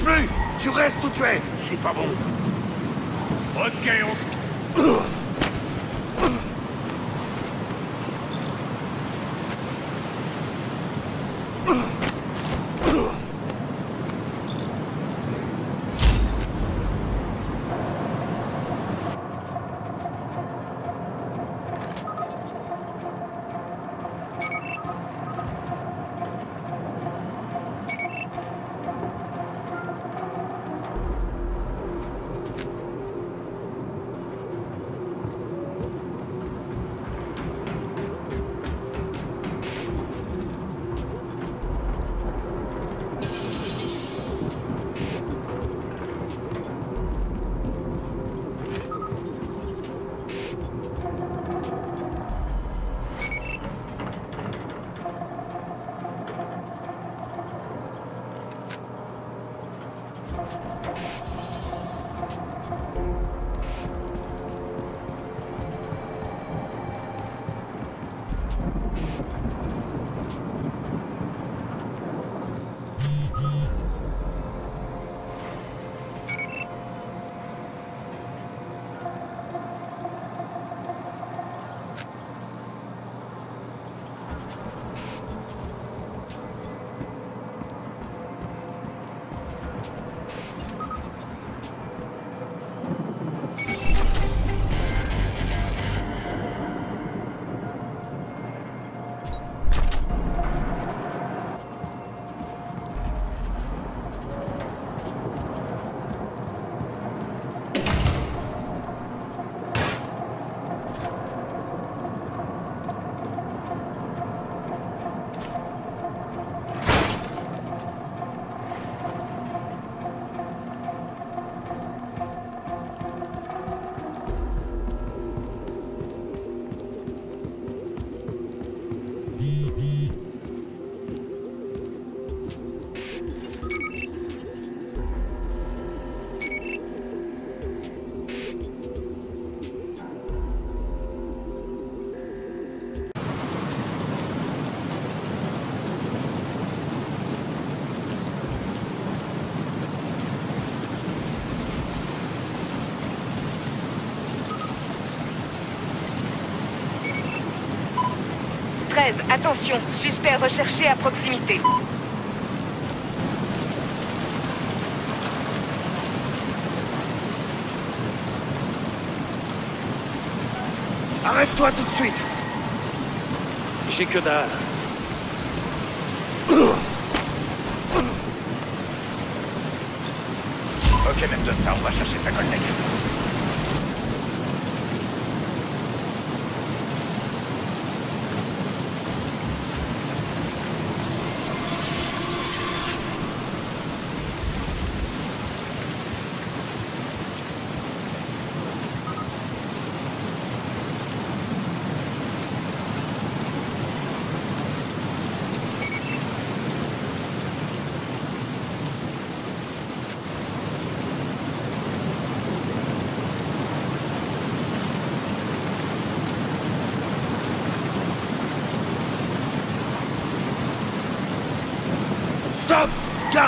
plus Tu restes où tu es? C'est pas bon. Ok, on se... attention, suspect recherché à proximité. Arrête-toi tout de suite J'ai que dalle. Ok, ça, on va chercher ta collègue.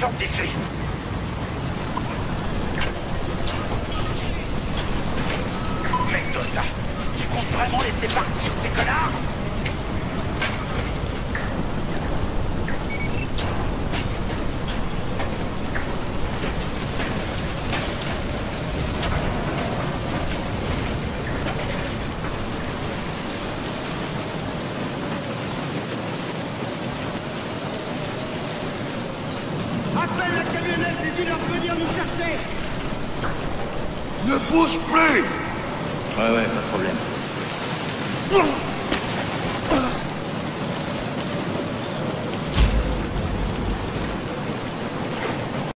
sortent d'ici Ne bouge plus Ouais, ouais, pas de problème.